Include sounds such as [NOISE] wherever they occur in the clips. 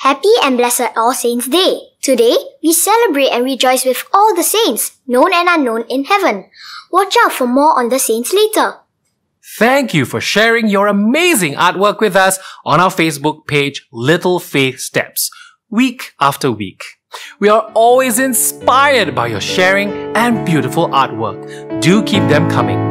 Happy and blessed All Saints' Day! Today, we celebrate and rejoice with all the saints, known and unknown, in heaven. Watch out for more on the saints later. Thank you for sharing your amazing artwork with us on our Facebook page, Little Faith Steps, week after week. We are always inspired by your sharing and beautiful artwork. Do keep them coming.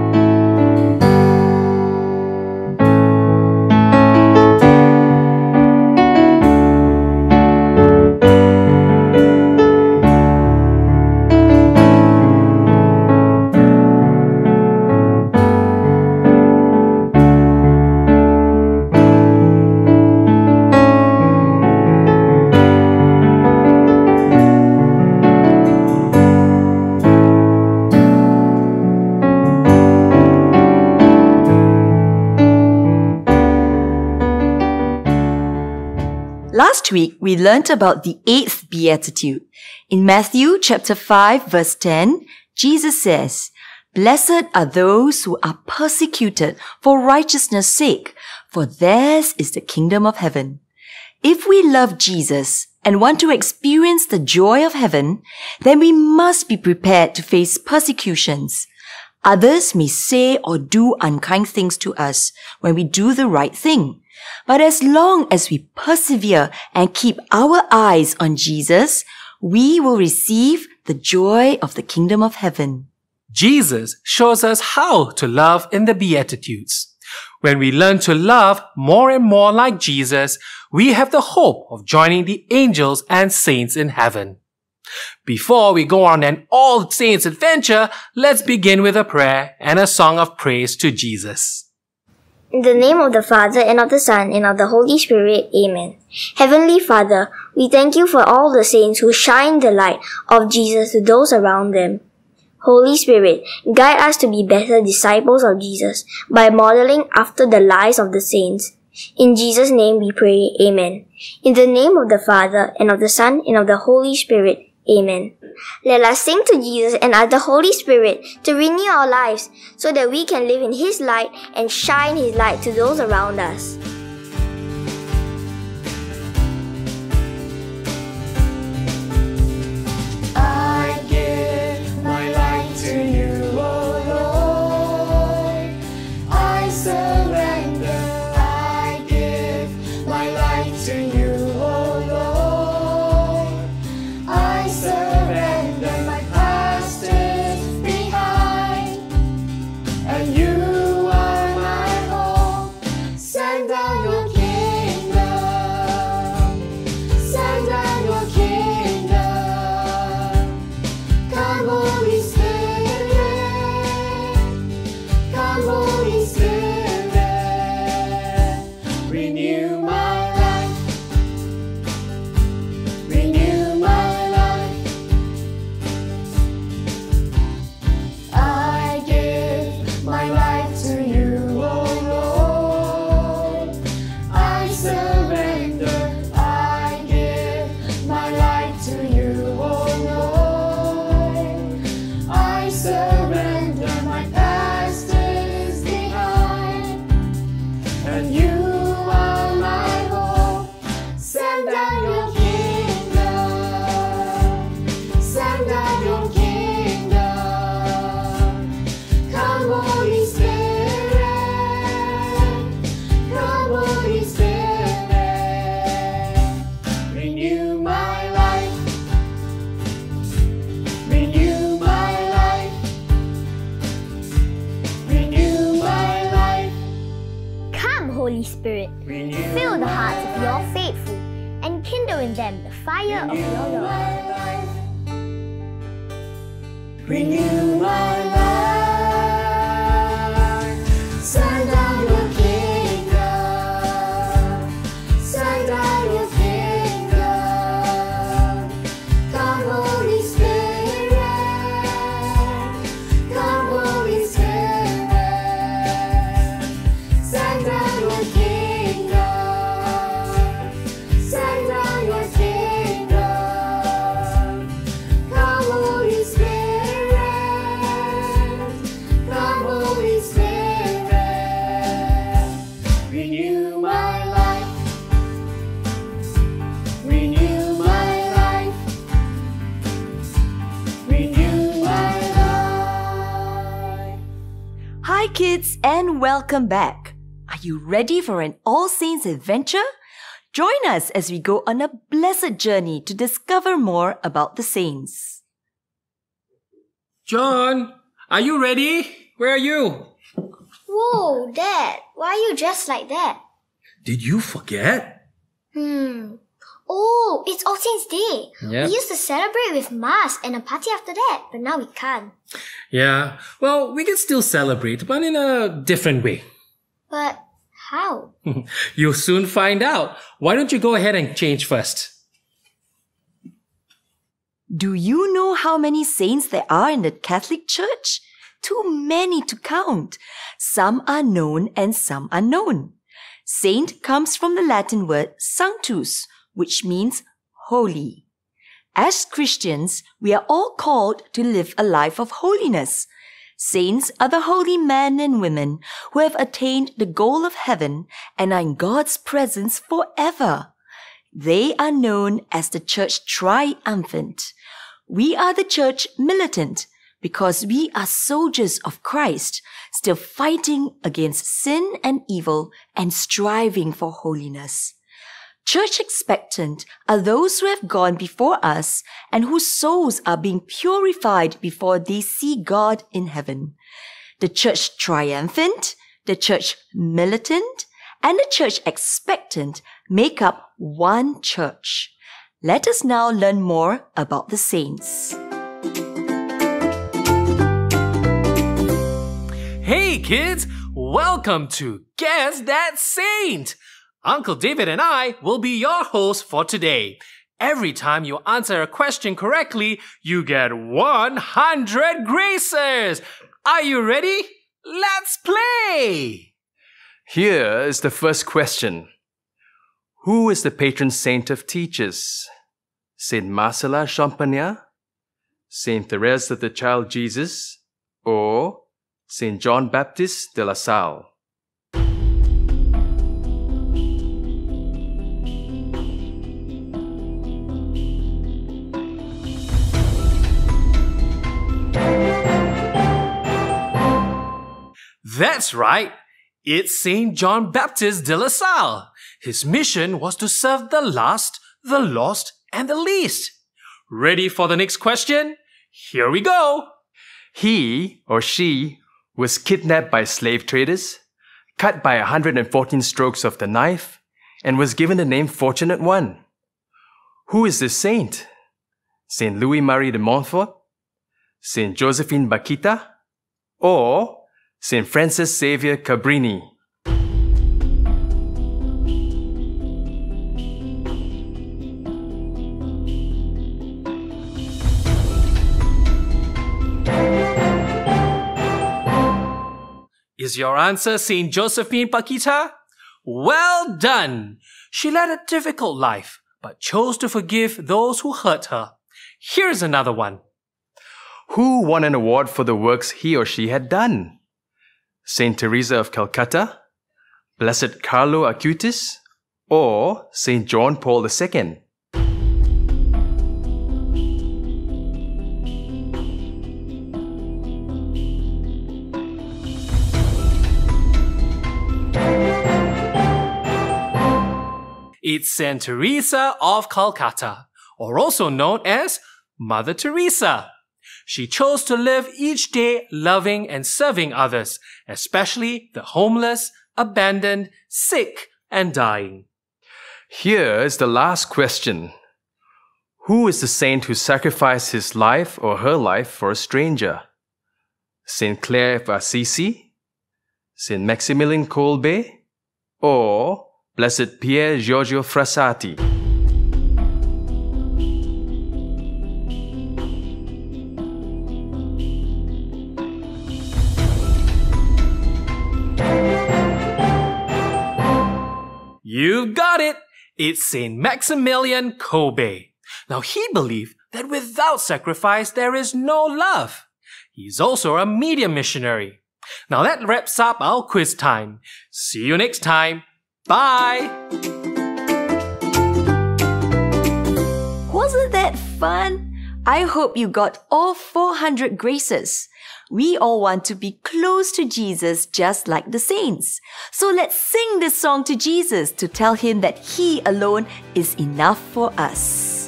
Last week, we learnt about the eighth beatitude. In Matthew chapter 5 verse 10, Jesus says, Blessed are those who are persecuted for righteousness' sake, for theirs is the kingdom of heaven. If we love Jesus and want to experience the joy of heaven, then we must be prepared to face persecutions. Others may say or do unkind things to us when we do the right thing. But as long as we persevere and keep our eyes on Jesus, we will receive the joy of the kingdom of heaven. Jesus shows us how to love in the Beatitudes. When we learn to love more and more like Jesus, we have the hope of joining the angels and saints in heaven. Before we go on an all saints adventure, let's begin with a prayer and a song of praise to Jesus. In the name of the Father, and of the Son, and of the Holy Spirit, Amen. Heavenly Father, we thank you for all the saints who shine the light of Jesus to those around them. Holy Spirit, guide us to be better disciples of Jesus by modeling after the lives of the saints. In Jesus' name we pray, Amen. In the name of the Father, and of the Son, and of the Holy Spirit, Amen. Let us sing to Jesus and ask the Holy Spirit to renew our lives so that we can live in His light and shine His light to those around us. Welcome back. Are you ready for an All Saints adventure? Join us as we go on a blessed journey to discover more about the saints. John, are you ready? Where are you? Whoa, Dad, why are you dressed like that? Did you forget? Hmm. Oh, it's All Saints Day. Yep. We used to celebrate with mass and a party after that, but now we can't. Yeah, well, we can still celebrate, but in a different way. But how? [LAUGHS] You'll soon find out. Why don't you go ahead and change first? Do you know how many saints there are in the Catholic Church? Too many to count. Some are known and some unknown. Saint comes from the Latin word sanctus, which means holy. As Christians, we are all called to live a life of holiness. Saints are the holy men and women who have attained the goal of heaven and are in God's presence forever. They are known as the church triumphant. We are the church militant because we are soldiers of Christ, still fighting against sin and evil and striving for holiness. Church expectant are those who have gone before us and whose souls are being purified before they see God in heaven. The church triumphant, the church militant, and the church expectant make up one church. Let us now learn more about the saints. Hey kids, welcome to Guess That Saint! Uncle David and I will be your hosts for today. Every time you answer a question correctly, you get 100 graces! Are you ready? Let's play! Here is the first question Who is the patron saint of teachers? Saint Marcellin Champagnat, Saint Therese of the Child Jesus, or Saint John Baptist de la Salle? That's right. It's St. John Baptist de la Salle. His mission was to serve the last, the lost, and the least. Ready for the next question? Here we go. He or she was kidnapped by slave traders, cut by 114 strokes of the knife, and was given the name Fortunate One. Who is this saint? Saint Louis Marie de Montfort, Saint Josephine Bakhita, or Saint Frances Xavier Cabrini? Is your answer Saint Josephine Bakhita? Well done! She led a difficult life, but chose to forgive those who hurt her. Here's another one. Who won an award for the works he or she had done? Saint Teresa of Calcutta, Blessed Carlo Acutis, or Saint John Paul II? It's Saint Teresa of Calcutta, or also known as Mother Teresa. She chose to live each day loving and serving others, especially the homeless, abandoned, sick, and dying. Here is the last question. Who is the saint who sacrificed his life or her life for a stranger? Saint Clare of Assisi, Saint Maximilian Kolbe, or Blessed Pier Giorgio Frassati? You've got it! It's Saint Maximilian Kolbe. Now he believed that without sacrifice there is no love. He's also a media missionary. Now that wraps up our quiz time. See you next time. Bye! Wasn't that fun? I hope you got all 400 graces. We all want to be close to Jesus just like the saints. So let's sing this song to Jesus to tell him that he alone is enough for us.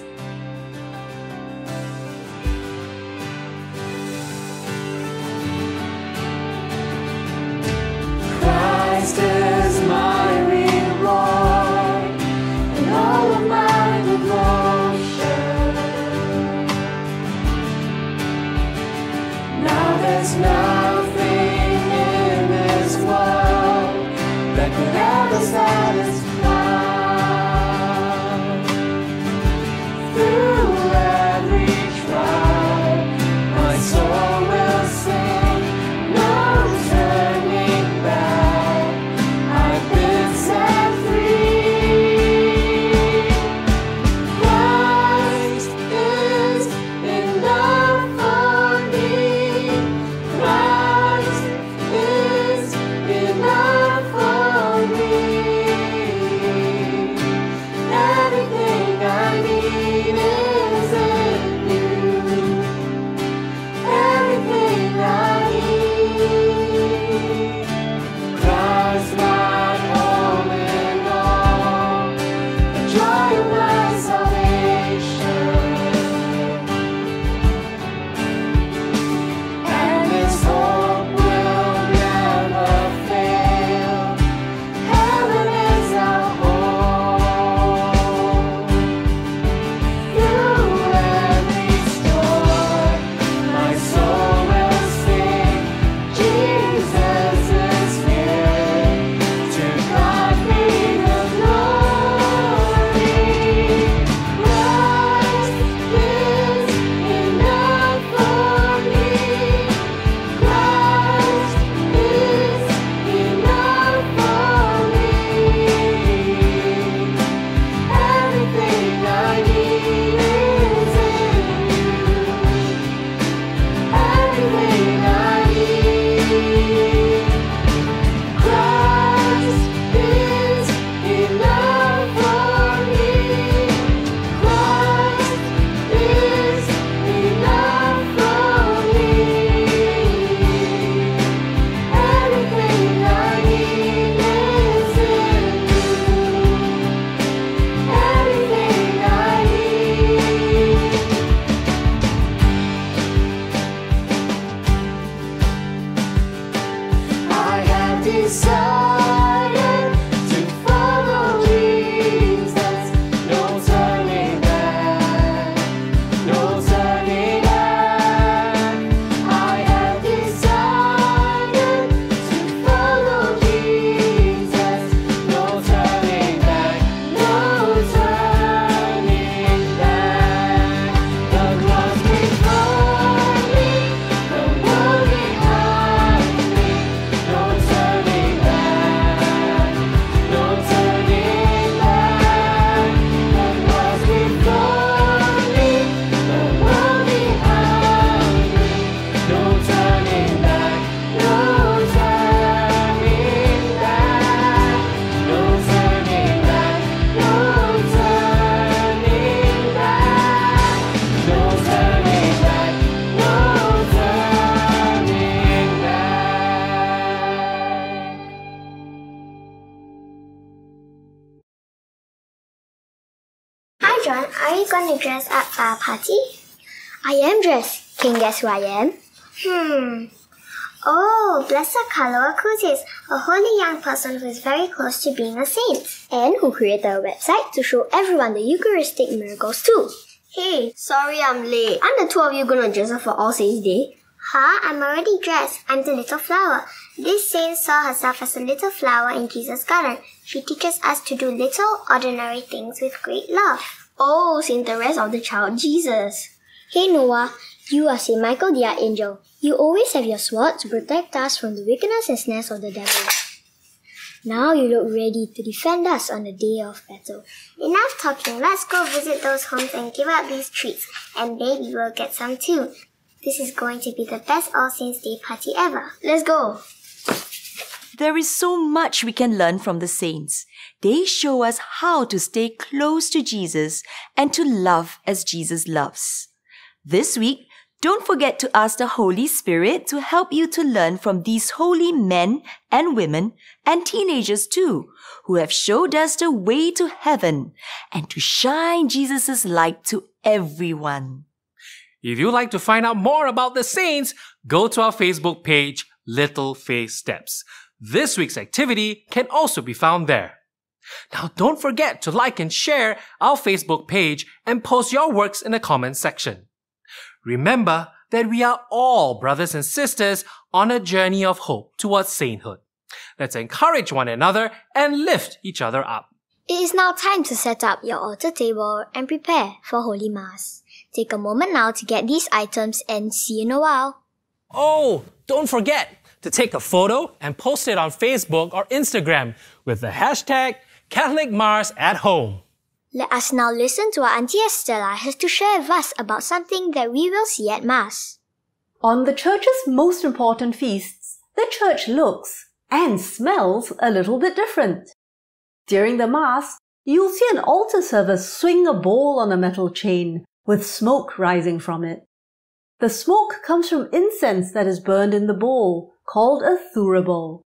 Guess who I am? Hmm. Oh, Blessed Carlo Acutis, a holy young person who is very close to being a saint. And who created a website to show everyone the Eucharistic miracles too. Hey, sorry I'm late. Aren't the two of you gonna dress up for All Saints Day? Huh? I'm already dressed. I'm the little flower. This saint saw herself as a little flower in Jesus' garden. She teaches us to do little, ordinary things with great love. Oh, Saint Therese of the Child Jesus. Hey Noah, you are Saint Michael the Archangel. You always have your sword to protect us from the wickedness and snares of the devil. Now you look ready to defend us on the day of battle. Enough talking. Let's go visit those homes and give out these treats. And baby will get some too. This is going to be the best All Saints Day party ever. Let's go. There is so much we can learn from the saints. They show us how to stay close to Jesus and to love as Jesus loves. This week, Don't forget to ask the Holy Spirit to help you to learn from these holy men and women and teenagers too, who have showed us the way to heaven and to shine Jesus' light to everyone. If you'd like to find out more about the saints, go to our Facebook page, Little Faith Steps. This week's activity can also be found there. Now don't forget to like and share our Facebook page and post your works in the comments section. Remember that we are all brothers and sisters on a journey of hope towards sainthood. Let's encourage one another and lift each other up. It is now time to set up your altar table and prepare for Holy Mass. Take a moment now to get these items and see you in a while. Oh, don't forget to take a photo and post it on Facebook or Instagram with the hashtag Catholic Mass at home. Let us now listen to what Auntie Estella has to share with us about something that we will see at Mass. On the church's most important feasts, the church looks and smells a little bit different. During the Mass, you'll see an altar server swing a bowl on a metal chain with smoke rising from it. The smoke comes from incense that is burned in the bowl, called a thurible.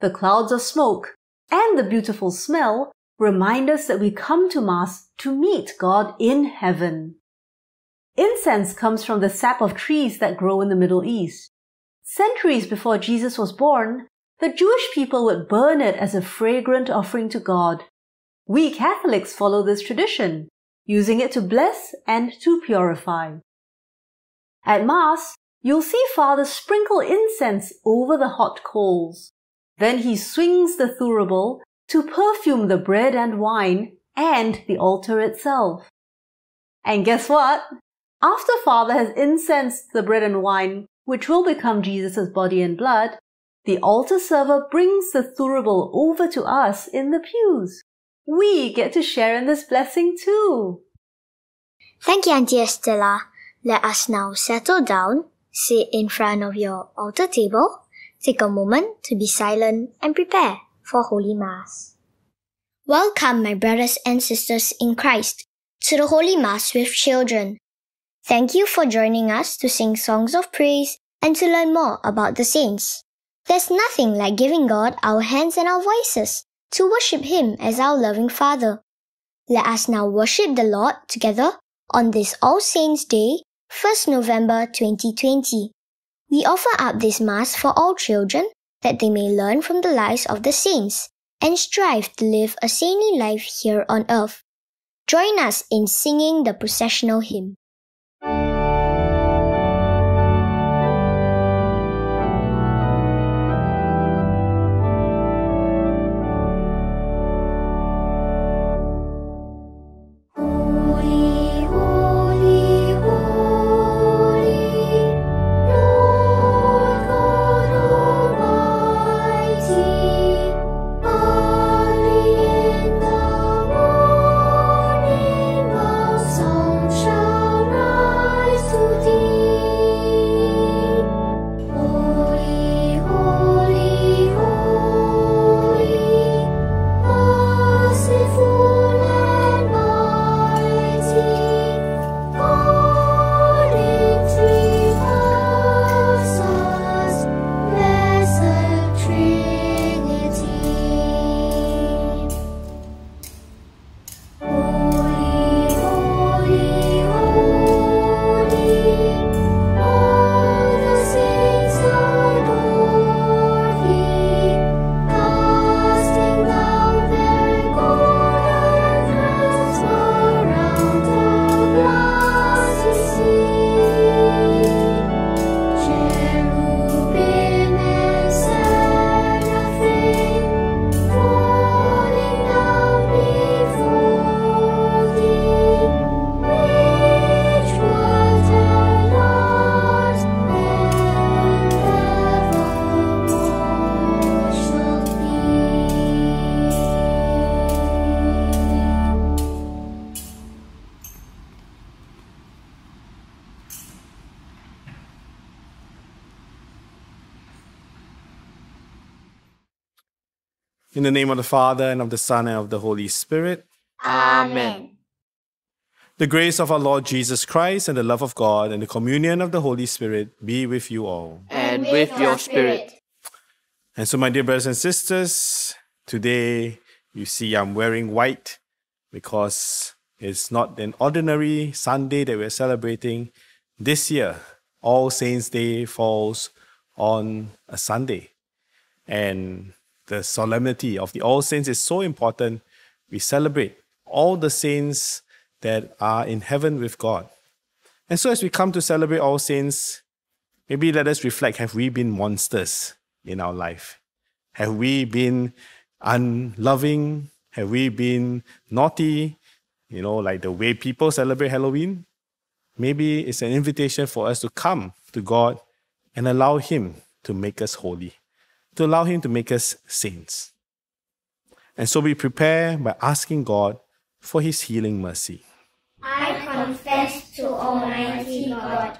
The clouds of smoke and the beautiful smell remind us that we come to Mass to meet God in heaven. Incense comes from the sap of trees that grow in the Middle East. Centuries before Jesus was born, the Jewish people would burn it as a fragrant offering to God. We Catholics follow this tradition, using it to bless and to purify. At Mass, you'll see Father sprinkle incense over the hot coals. Then he swings the thurible to perfume the bread and wine and the altar itself. And guess what? After Father has incensed the bread and wine, which will become Jesus' body and blood, the altar server brings the thurible over to us in the pews. We get to share in this blessing too. Thank you, Auntie Estella. Let us now settle down, sit in front of your altar table, take a moment to be silent and prepare for Holy Mass. Welcome, my brothers and sisters in Christ, to the Holy Mass with children. Thank you for joining us to sing songs of praise and to learn more about the saints. There's nothing like giving God our hands and our voices to worship Him as our loving Father. Let us now worship the Lord together on this All Saints' Day, 1st November 2020. We offer up this Mass for all children that they may learn from the lives of the saints and strive to live a saintly life here on earth. Join us in singing the processional hymn. The name of the Father, and of the Son, and of the Holy Spirit. Amen. The grace of our Lord Jesus Christ and the love of God and the communion of the Holy Spirit be with you all. and with your spirit. And so, my dear brothers and sisters, today you see I'm wearing white because it's not an ordinary Sunday that we're celebrating. This year, All Saints' Day falls on a Sunday. And the solemnity of the All Saints is so important. We celebrate all the saints that are in heaven with God. And so, as we come to celebrate All Saints, maybe let us reflect have we been monsters in our life? Have we been unloving? Have we been naughty? You know, like the way people celebrate Halloween? Maybe it's an invitation for us to come to God and allow Him to make us holy, to allow Him to make us saints. And so we prepare by asking God for His healing mercy. I confess to Almighty God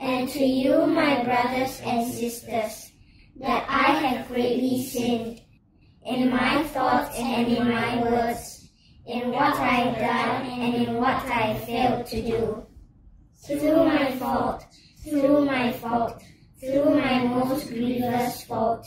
and to you, my brothers and sisters, that I have greatly sinned in my thoughts and in my words, in what I have done and in what I have failed to do. Through my fault, through my fault, through my most grievous fault.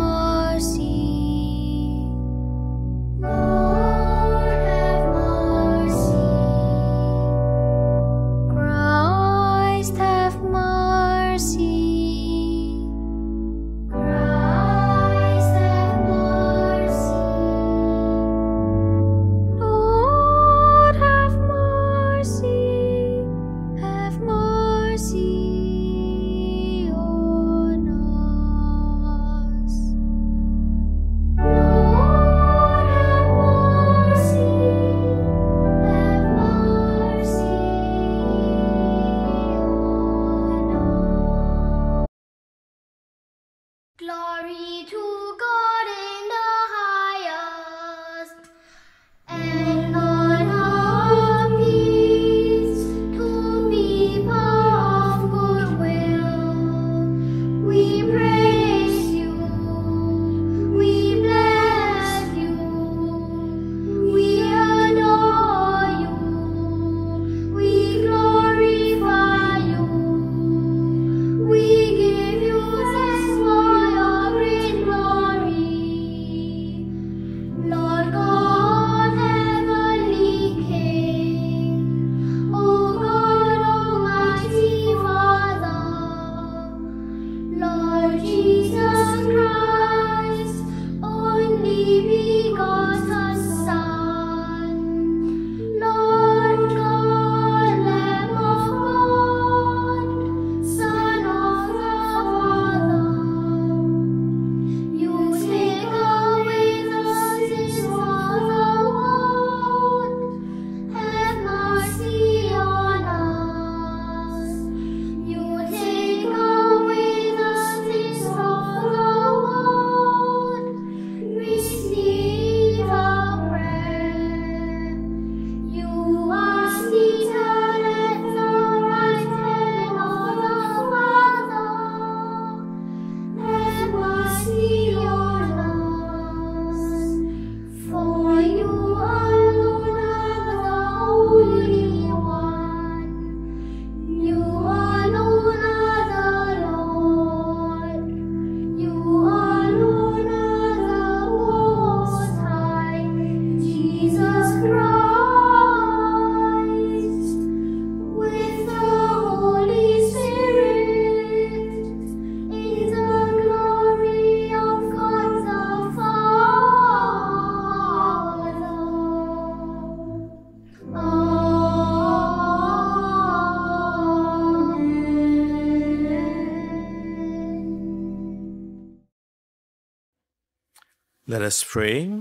Let us pray.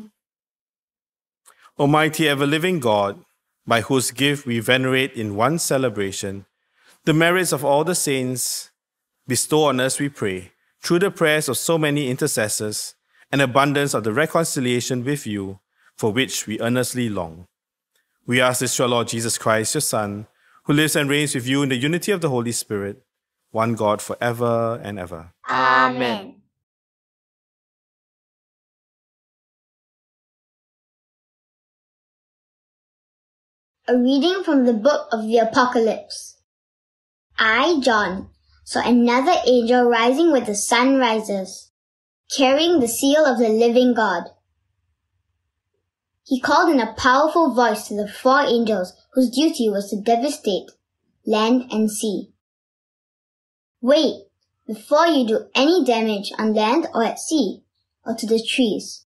Almighty ever living God, by whose gift we venerate in one celebration the merits of all the saints, bestow on us, we pray, through the prayers of so many intercessors, an abundance of the reconciliation with you, for which we earnestly long. We ask this through our Lord Jesus Christ, your Son, who lives and reigns with you in the unity of the Holy Spirit, one God forever and ever. Amen. A reading from the book of the Apocalypse. I, John, saw another angel rising with the sun rises, carrying the seal of the living God. He called in a powerful voice to the four angels whose duty was to devastate land and sea. Wait before you do any damage on land or at sea or to the trees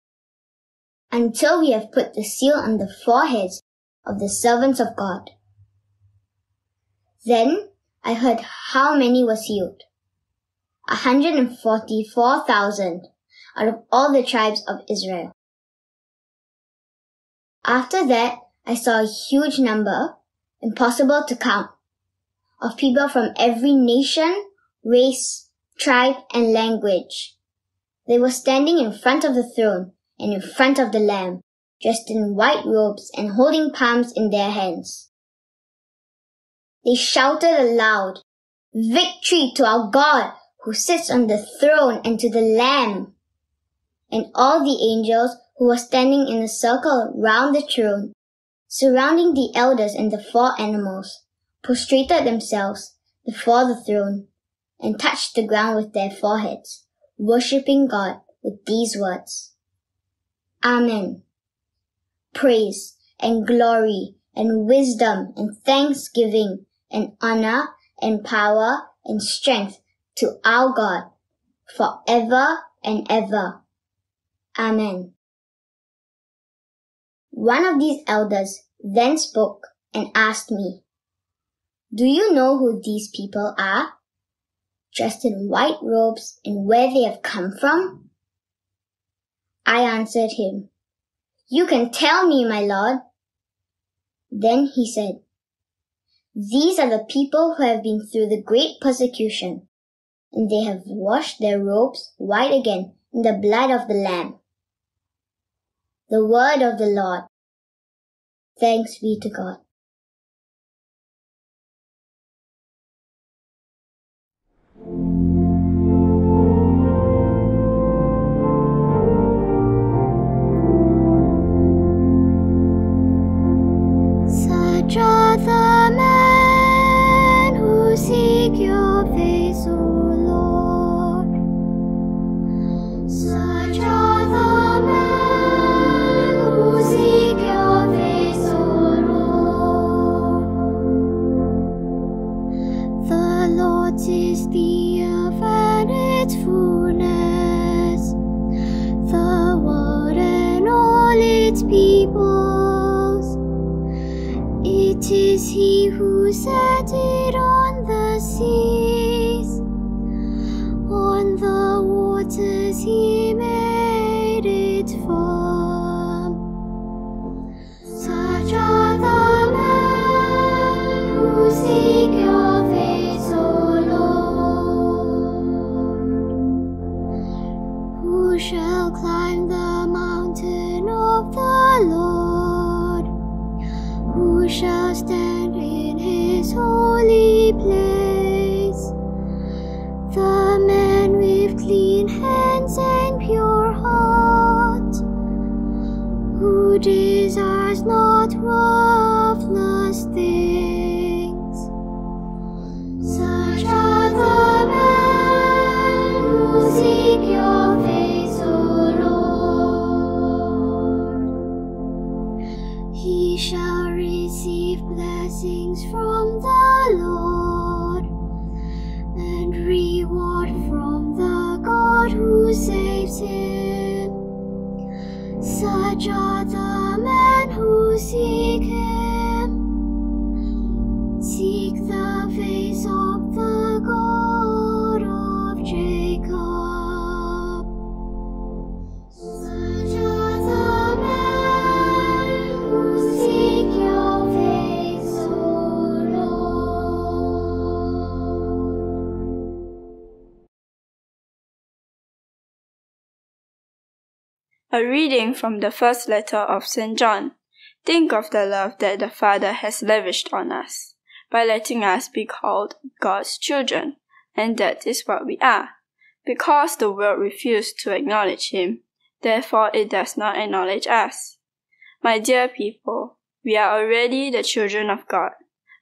until we have put the seal on the foreheads of the servants of God. Then I heard how many were sealed. A hundred and forty-four thousand out of all the tribes of Israel. After that, I saw a huge number, impossible to count, of people from every nation, race, tribe, and language. They were standing in front of the throne and in front of the Lamb, dressed in white robes and holding palms in their hands. They shouted aloud, Victory to our God who sits on the throne and to the Lamb. And all the angels who were standing in a circle round the throne, surrounding the elders and the four animals, prostrated themselves before the throne and touched the ground with their foreheads, worshipping God with these words. Amen. Praise and glory and wisdom and thanksgiving and honor and power and strength to our God forever and ever. Amen. One of these elders then spoke and asked me, Do you know who these people are? Dressed in white robes and where they have come from? I answered him, You can tell me, my lord. Then he said, These are the people who have been through the great persecution, and they have washed their robes white again in the blood of the Lamb. The word of the Lord. Thanks be to God. Set it on the seas, Reading from the first letter of St. John. Think of the love that the Father has lavished on us by letting us be called God's children, and that is what we are. Because the world refused to acknowledge Him, therefore it does not acknowledge us. My dear people, we are already the children of God,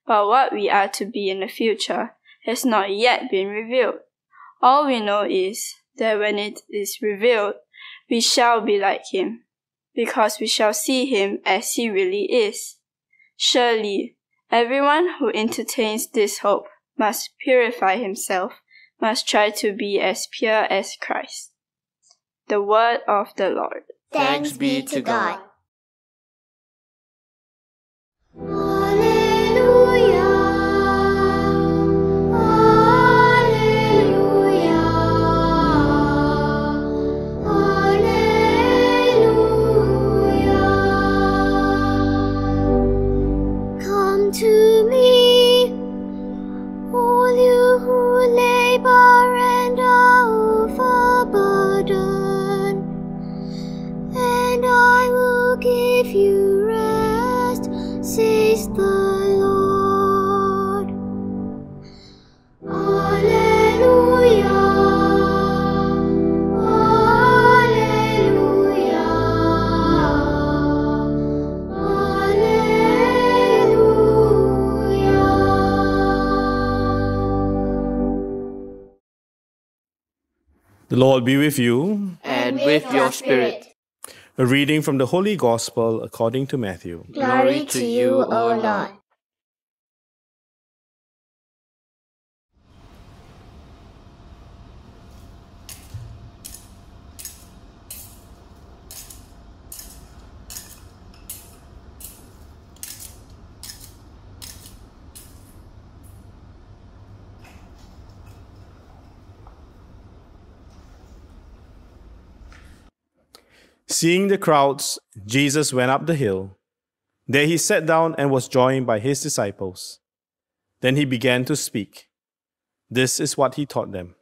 but what we are to be in the future has not yet been revealed. All we know is that when it is revealed, we shall be like him, because we shall see him as he really is. Surely, everyone who entertains this hope must purify himself, must try to be as pure as Christ. The word of the Lord. Thanks be to God. Lord be with you. and with your spirit. A reading from the Holy Gospel according to Matthew. Glory to you, O Lord. Seeing the crowds, Jesus went up the hill. There he sat down and was joined by his disciples. Then he began to speak. This is what he taught them.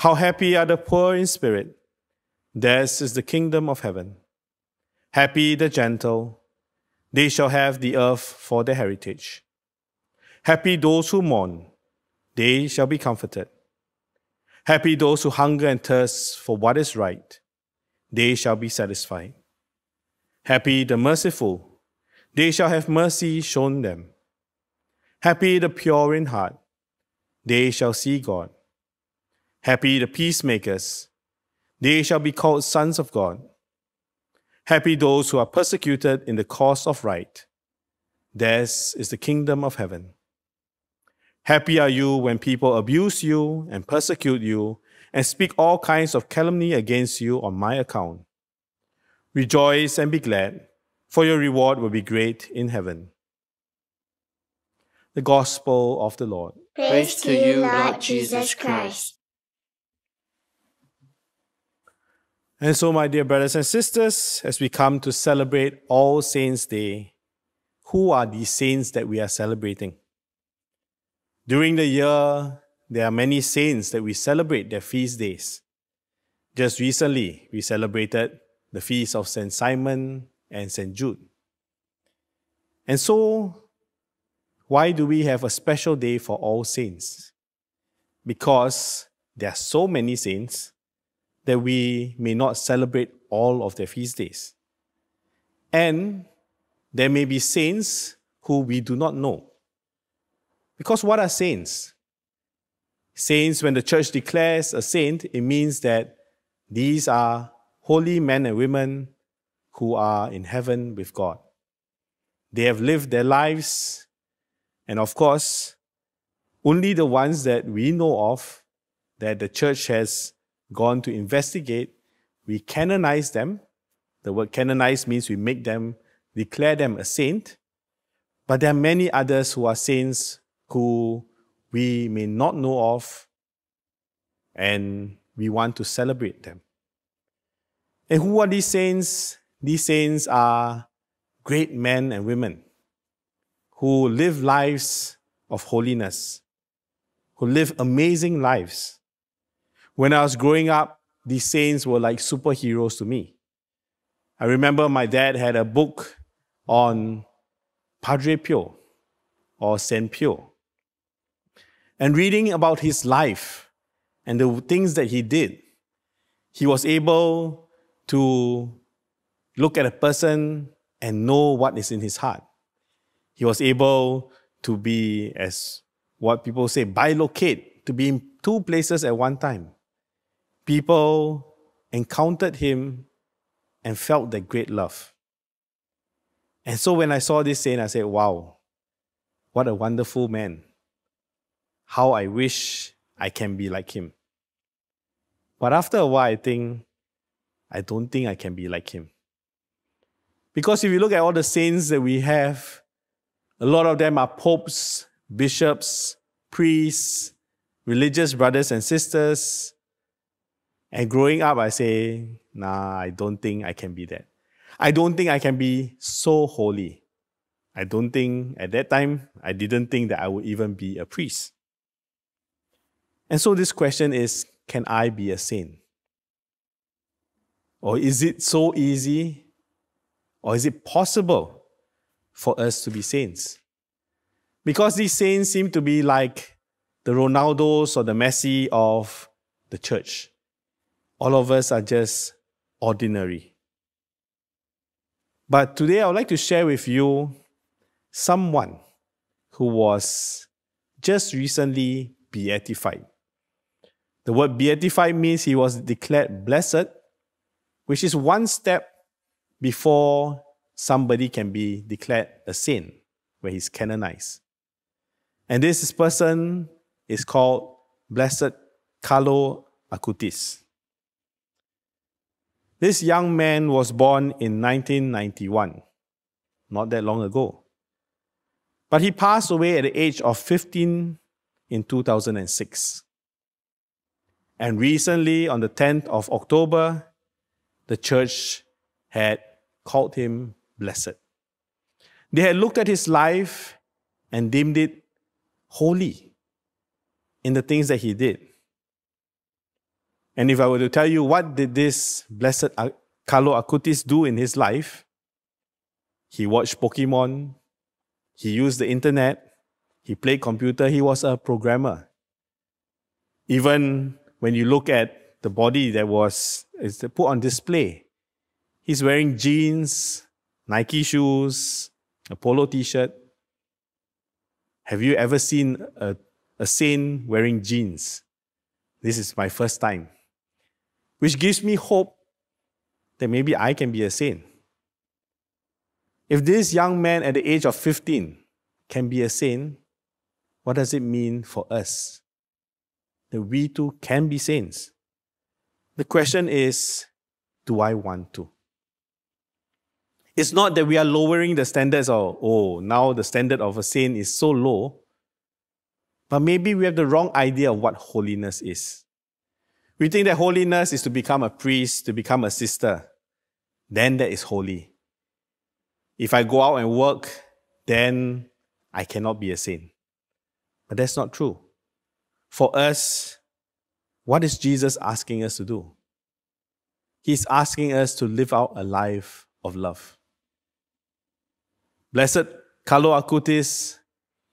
How happy are the poor in spirit! Theirs is the kingdom of heaven. Happy the gentle! They shall have the earth for their heritage. Happy those who mourn! They shall be comforted. Happy those who hunger and thirst for what is right they shall be satisfied. Happy the merciful, they shall have mercy shown them. Happy the pure in heart, they shall see God. Happy the peacemakers, they shall be called sons of God. Happy those who are persecuted in the cause of right, theirs is the kingdom of heaven. Happy are you when people abuse you and persecute you and speak all kinds of calumny against you on my account. Rejoice and be glad, for your reward will be great in heaven. The Gospel of the Lord. Praise to you, Lord Jesus Christ. And so, my dear brothers and sisters, as we come to celebrate All Saints' Day, who are these saints that we are celebrating? During the year, there are many saints that we celebrate their feast days. Just recently, we celebrated the feast of St. Simon and St. Jude. And so, why do we have a special day for all saints? Because there are so many saints that we may not celebrate all of their feast days. And there may be saints who we do not know. Because what are saints? Saints, when the church declares a saint, it means that these are holy men and women who are in heaven with God. They have lived their lives, and of course, only the ones that we know of that the church has gone to investigate, we canonize them. The word canonize means we make them, declare them a saint. But there are many others who are saints who we may not know of, and we want to celebrate them. And who are these saints? These saints are great men and women who live lives of holiness, who live amazing lives. When I was growing up, these saints were like superheroes to me. I remember my dad had a book on Padre Pio or Saint Pio. And reading about his life and the things that he did, he was able to look at a person and know what is in his heart. He was able to be, as what people say, bilocate, to be in two places at one time. People encountered him and felt that great love. And so when I saw this saint, I said, wow, what a wonderful man. How I wish I can be like him. But after a while, I think, I don't think I can be like him. Because if you look at all the saints that we have, a lot of them are popes, bishops, priests, religious brothers and sisters. And growing up, I say, nah, I don't think I can be that. I don't think I can be so holy. I don't think at that time, I didn't think that I would even be a priest. And so this question is can I be a saint? Or is it so easy? Or is it possible for us to be saints? Because these saints seem to be like the Ronaldos or the Messi of the church. All of us are just ordinary. But today I would like to share with you someone who was just recently beatified. The word beatified means he was declared blessed, which is one step before somebody can be declared a saint, where he's canonized. And this person is called Blessed Carlo Acutis. This young man was born in 1991, not that long ago. But he passed away at the age of 15 in 2006. And recently, on the 10th of October, the church had called him blessed. They had looked at his life and deemed it holy in the things that he did. And if I were to tell you what did this blessed Carlo Acutis do in his life, he watched Pokemon, he used the internet, he played computer, he was a programmer. Even when you look at the body that was is put on display, he's wearing jeans, Nike shoes, a polo t-shirt. Have you ever seen a, a saint wearing jeans? This is my first time which gives me hope that maybe I can be a saint. If this young man at the age of 15 can be a saint, what does it mean for us? That we too can be saints. The question is do I want to? It's not that we are lowering the standards of, oh, now the standard of a saint is so low, but maybe we have the wrong idea of what holiness is. We think that holiness is to become a priest, to become a sister. Then that is holy. If I go out and work, then I cannot be a saint. But that's not true. For us, what is Jesus asking us to do? He's asking us to live out a life of love. Blessed Carlo Acutis,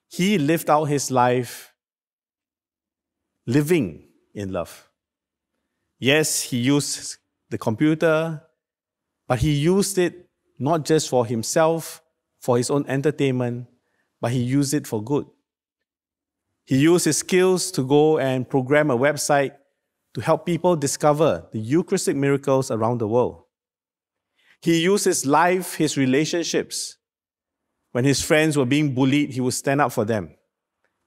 he lived out his life living in love. Yes, he used the computer, but he used it not just for himself, for his own entertainment, but he used it for good. He used his skills to go and program a website to help people discover the Eucharistic miracles around the world. He used his life, his relationships. When his friends were being bullied, he would stand up for them.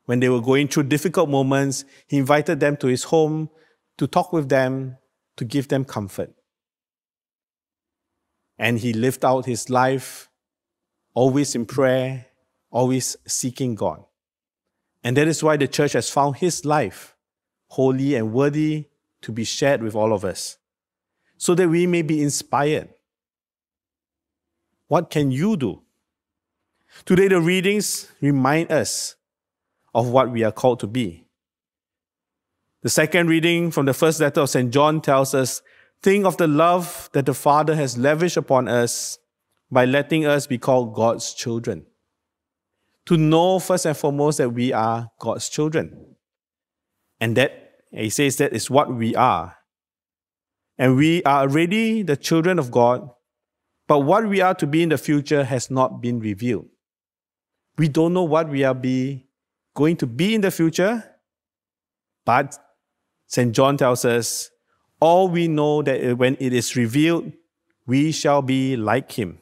When they were going through difficult moments, he invited them to his home to talk with them, to give them comfort. And he lived out his life always in prayer, always seeking God. And that is why the church has found his life holy and worthy to be shared with all of us, so that we may be inspired. What can you do? Today, the readings remind us of what we are called to be. The second reading from the first letter of St. John tells us think of the love that the Father has lavished upon us by letting us be called God's children. To know first and foremost that we are God's children. And that, he says, that is what we are. And we are already the children of God, but what we are to be in the future has not been revealed. We don't know what we are be going to be in the future, but St. John tells us, all we know that when it is revealed, we shall be like him.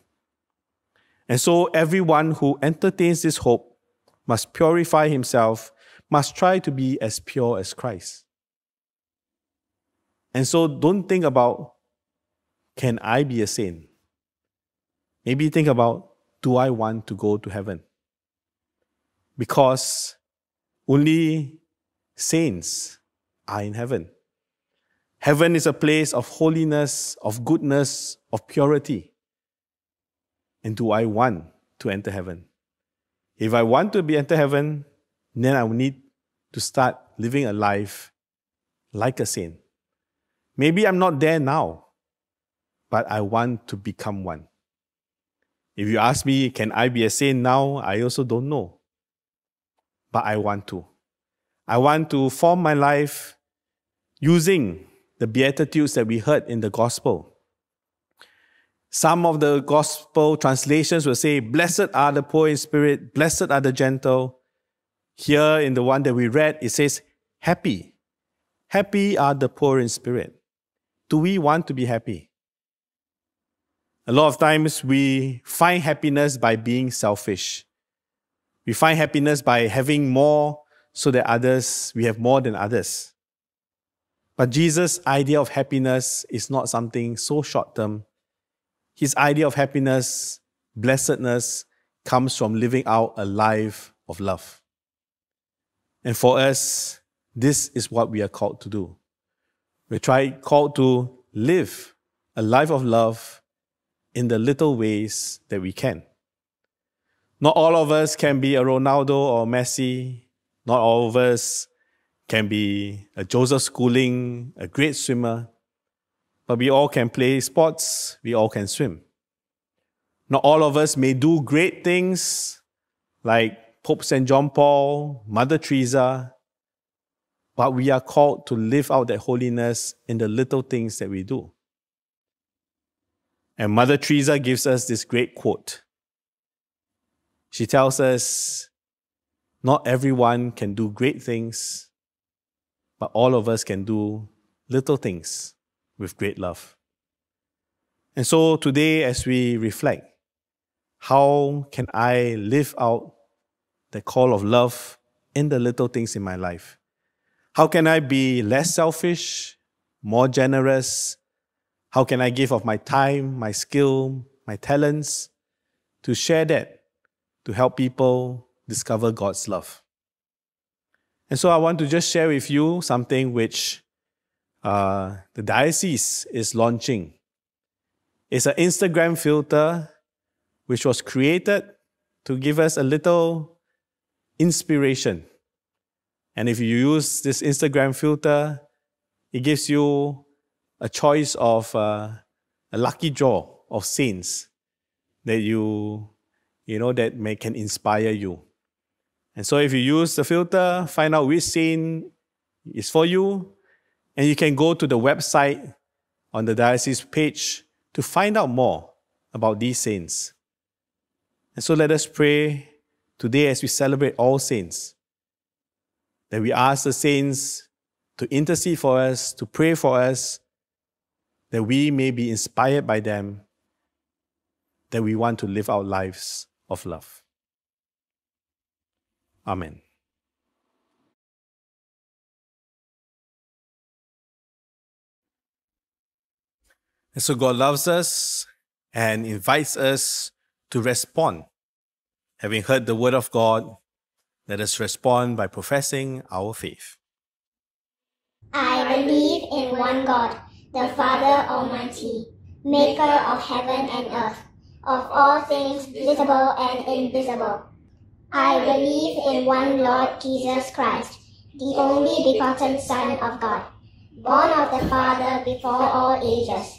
And so everyone who entertains this hope must purify himself, must try to be as pure as Christ. And so don't think about, can I be a saint? Maybe think about, do I want to go to heaven? Because only saints are in heaven. Heaven is a place of holiness, of goodness, of purity. And do I want to enter heaven? If I want to be enter heaven, then I will need to start living a life like a saint. Maybe I'm not there now, but I want to become one. If you ask me, can I be a saint now? I also don't know. But I want to. I want to form my life using the Beatitudes that we heard in the Gospel. Some of the Gospel translations will say, Blessed are the poor in spirit, blessed are the gentle. Here in the one that we read, it says, Happy. Happy are the poor in spirit. Do we want to be happy? A lot of times we find happiness by being selfish. We find happiness by having more so that others, we have more than others. But Jesus' idea of happiness is not something so short term. His idea of happiness, blessedness, comes from living out a life of love. And for us, this is what we are called to do. We're try, called to live a life of love in the little ways that we can. Not all of us can be a Ronaldo or Messi. Not all of us can be a Joseph Schooling, a great swimmer, but we all can play sports, we all can swim. Not all of us may do great things like Pope St. John Paul, Mother Teresa, but we are called to live out that holiness in the little things that we do. And Mother Teresa gives us this great quote. She tells us, Not everyone can do great things, but all of us can do little things with great love. And so today, as we reflect, how can I live out the call of love in the little things in my life? How can I be less selfish, more generous? How can I give of my time, my skill, my talents to share that, to help people discover God's love? And so I want to just share with you something which uh, the diocese is launching. It's an Instagram filter which was created to give us a little inspiration. And if you use this Instagram filter, it gives you a choice of uh, a lucky draw of saints that you, you know, that may can inspire you. And so if you use the filter, find out which scene is for you, and you can go to the website on the diocese page to find out more about these saints. And so let us pray today as we celebrate all saints, that we ask the saints to intercede for us, to pray for us, that we may be inspired by them, that we want to live our lives of love. Amen. And so God loves us and invites us to respond. Having heard the word of God, let us respond by professing our faith. I believe in one God, the Father Almighty, maker of heaven and earth, of all things visible and invisible. I believe in one Lord Jesus Christ, the only begotten Son of God, born of the Father before all ages,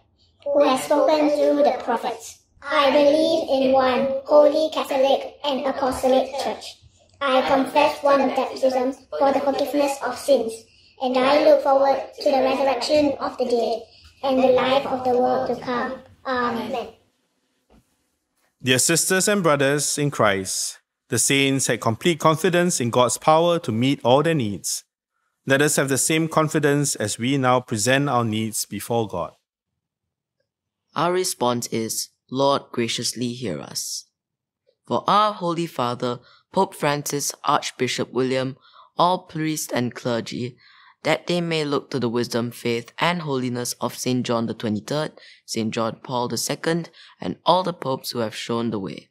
who has spoken through the prophets. I believe in one holy Catholic and Apostolic Church. I confess one baptism for the forgiveness of sins, and I look forward to the resurrection of the dead and the life of the world to come. Amen. Dear sisters and brothers in Christ, the saints had complete confidence in God's power to meet all their needs. Let us have the same confidence as we now present our needs before God. Our response is, Lord, graciously hear us. For our Holy Father, Pope Francis, Archbishop William, all priests and clergy, that they may look to the wisdom, faith, and holiness of St. John the 23rd, St. John Paul II, and all the popes who have shown the way.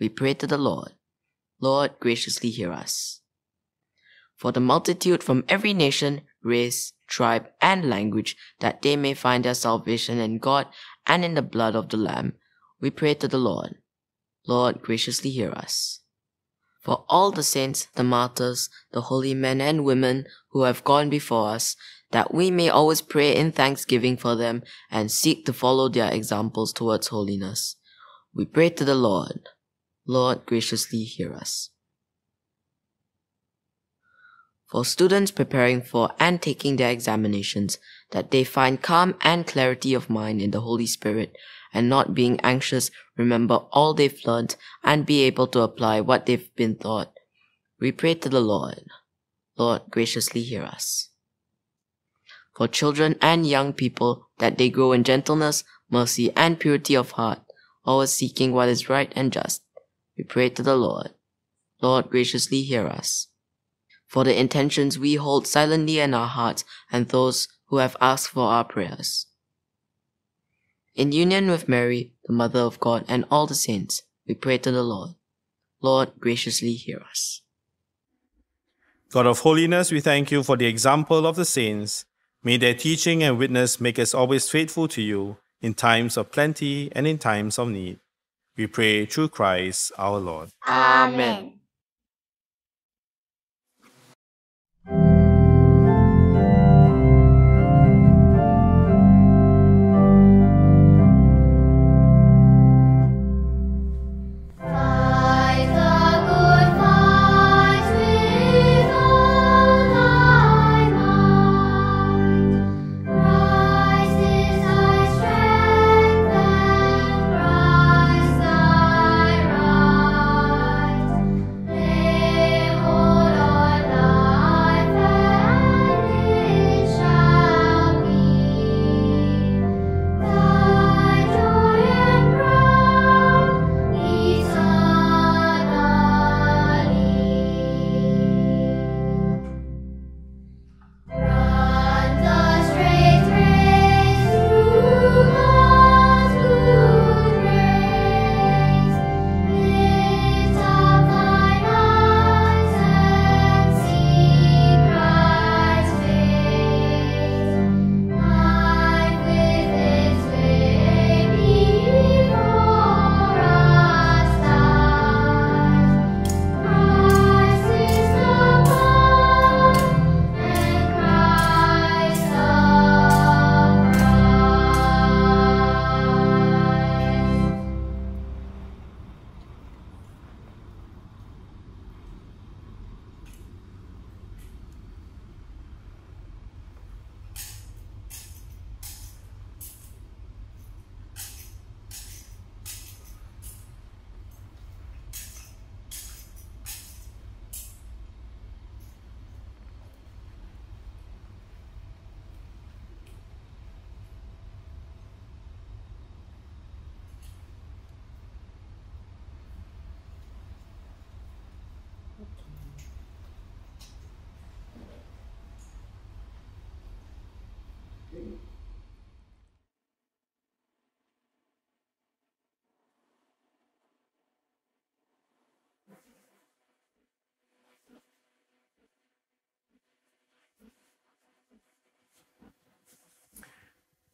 We pray to the Lord. Lord, graciously hear us. For the multitude from every nation, race, tribe, and language, that they may find their salvation in God and in the blood of the Lamb, we pray to the Lord. Lord, graciously hear us. For all the saints, the martyrs, the holy men and women who have gone before us, that we may always pray in thanksgiving for them and seek to follow their examples towards holiness. We pray to the Lord. Lord, graciously hear us. For students preparing for and taking their examinations, that they find calm and clarity of mind in the Holy Spirit, and not being anxious, remember all they've learned and be able to apply what they've been taught. We pray to the Lord. Lord, graciously hear us. For children and young people, that they grow in gentleness, mercy, and purity of heart, always seeking what is right and just. We pray to the Lord. Lord, graciously hear us. For the intentions we hold silently in our hearts and those who have asked for our prayers. In union with Mary, the Mother of God, and all the saints, we pray to the Lord. Lord, graciously hear us. God of holiness, we thank you for the example of the saints. May their teaching and witness make us always faithful to you in times of plenty and in times of need. We pray through Christ our Lord. Amen.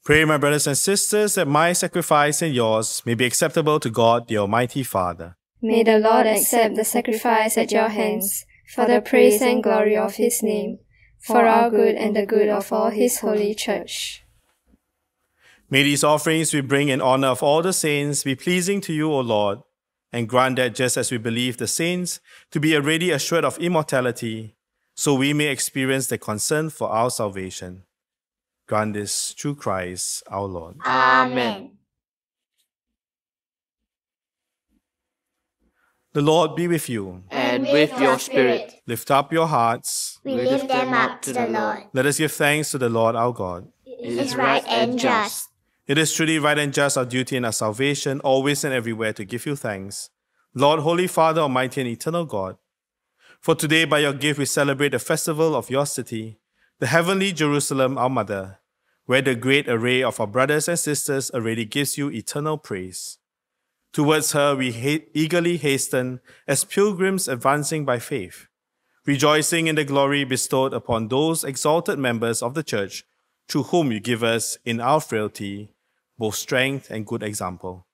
Pray, my brothers and sisters, that my sacrifice and yours may be acceptable to God, the Almighty Father. May the Lord accept the sacrifice at your hands for the praise and glory of his name, for our good and the good of all his holy church. May these offerings we bring in honor of all the saints be pleasing to you, O Lord, and grant that just as we believe the saints to be already assured of immortality, so we may experience the concern for our salvation. Grant this through Christ our Lord. Amen. The Lord be with you. And with your spirit. Lift up your hearts. We lift them up to the Lord. Let us give thanks to the Lord our God. It is right and just. It is truly right and just our duty and our salvation, always and everywhere, to give you thanks. Lord, Holy Father, Almighty and Eternal God, for today by your gift we celebrate the festival of your city, the heavenly Jerusalem, our mother, where the great array of our brothers and sisters already gives you eternal praise. Towards her we ha- eagerly hasten as pilgrims advancing by faith, rejoicing in the glory bestowed upon those exalted members of the church through whom you give us in our frailty both strength and good example.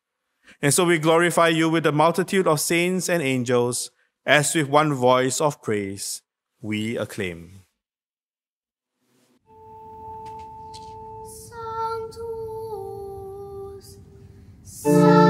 And so we glorify you with the multitude of saints and angels, as with one voice of praise we acclaim. Sanctus,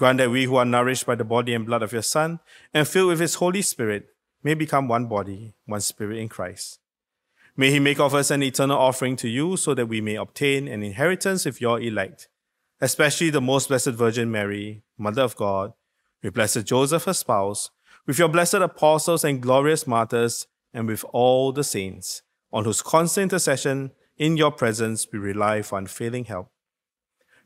Grant that we who are nourished by the body and blood of your Son and filled with his Holy Spirit may become one body, one spirit in Christ. May he make of us an eternal offering to you so that we may obtain an inheritance with your elect, especially the most blessed Virgin Mary, Mother of God, with blessed Joseph, her spouse, with your blessed apostles and glorious martyrs, and with all the saints, on whose constant intercession In your presence, we rely for unfailing help.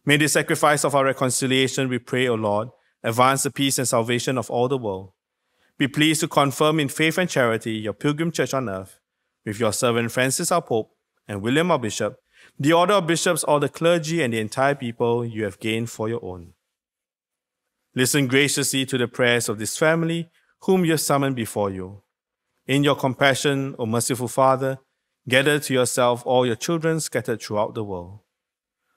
May the sacrifice of our reconciliation, we pray, O Lord, advance the peace and salvation of all the world. Be pleased to confirm in faith and charity your pilgrim church on earth, with your servant Francis our Pope and Julian our Bishop, the order of bishops, all the clergy, and the entire people you have gained for your own. Listen graciously to the prayers of this family, whom you have summoned before you. In your compassion, O merciful Father, gather to yourself all your children scattered throughout the world.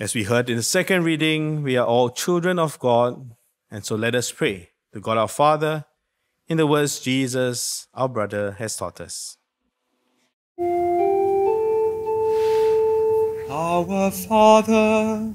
As we heard in the second reading, we are all children of God, and so let us pray to God our Father in the words Jesus, our brother, has taught us. Our Father,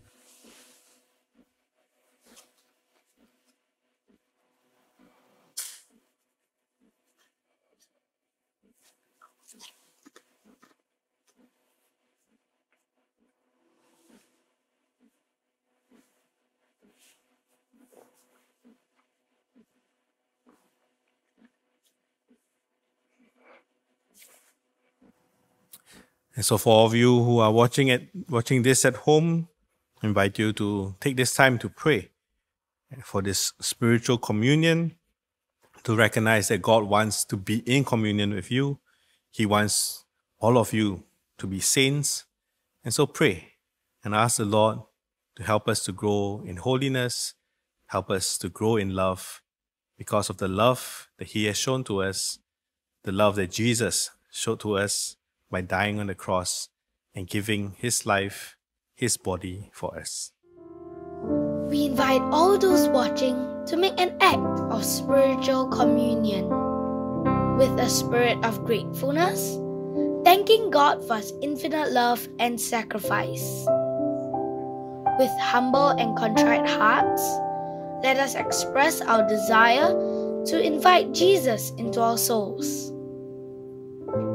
And so, for all of you who are watching it, watching this at home, I invite you to take this time to pray for this spiritual communion, to recognize that God wants to be in communion with you. He wants all of you to be saints. And so, pray and ask the Lord to help us to grow in holiness, help us to grow in love because of the love that He has shown to us, the love that Jesus showed to us by dying on the cross and giving His life, His body for us. We invite all those watching to make an act of spiritual communion with a spirit of gratefulness, thanking God for His infinite love and sacrifice. With humble and contrite hearts, let us express our desire to invite Jesus into our souls.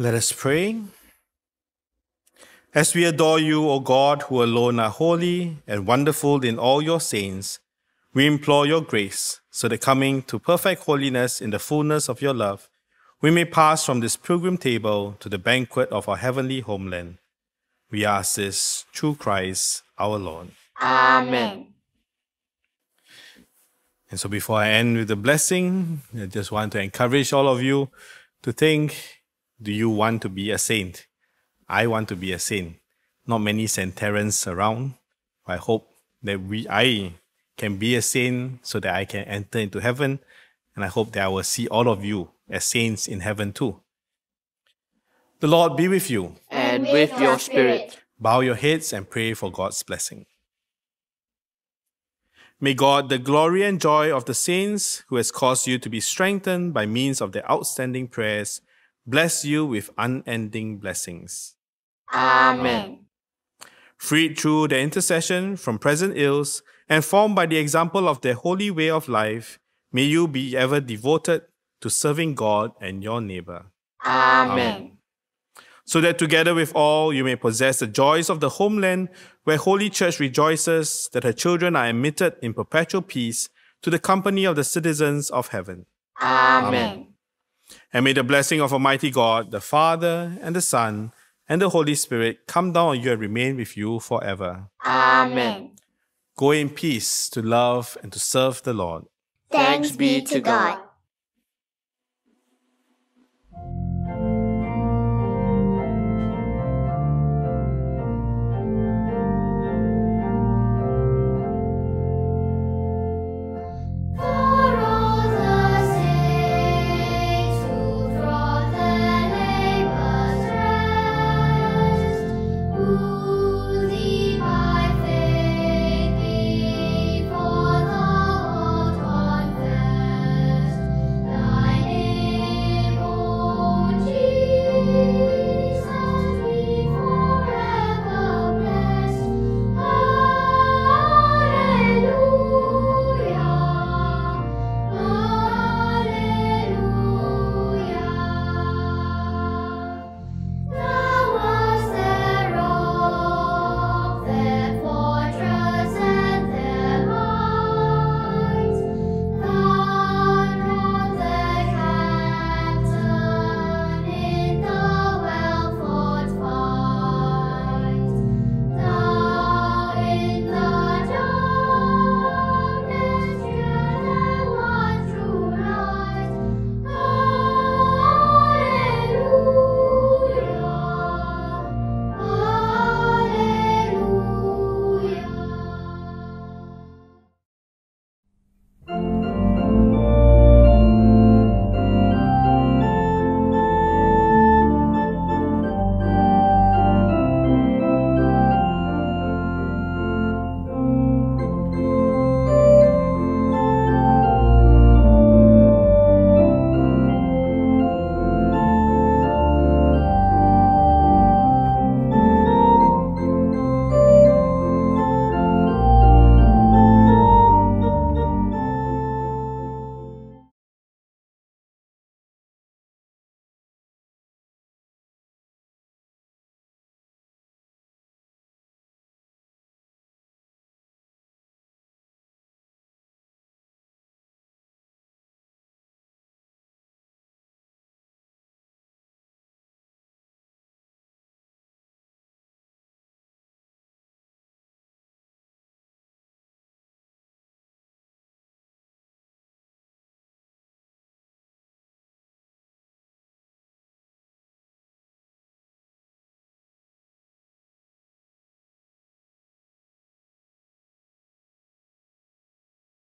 Let us pray. As we adore you, O God, who alone are holy and wonderful in all your saints, we implore your grace, so that coming to perfect holiness in the fullness of your love, we may pass from this pilgrim table to the banquet of our heavenly homeland. We ask this through Christ our Lord. Amen. And so before I end with the blessing, I just want to encourage all of you to think, do you want to be a saint? I want to be a saint. Not many centenarians around. I hope that we I can be a saint so that I can enter into heaven. And I hope that I will see all of you as saints in heaven too. The Lord be with you. And with your spirit. Bow your heads and pray for God's blessing. May God, the glory and joy of the saints who has caused you to be strengthened by means of their outstanding prayers, bless you with unending blessings. Amen. Freed through their intercession from present ills and formed by the example of their holy way of life, may you be ever devoted to serving God and your neighbor. Amen. so that together with all you may possess the joys of the homeland where Holy Church rejoices that her children are admitted in perpetual peace to the company of the citizens of heaven. Amen. And may the blessing of Almighty God, the Father, and the Son, and the Holy Spirit come down on you and remain with you forever. Amen. Go in peace to love and to serve the Lord. Thanks be to God.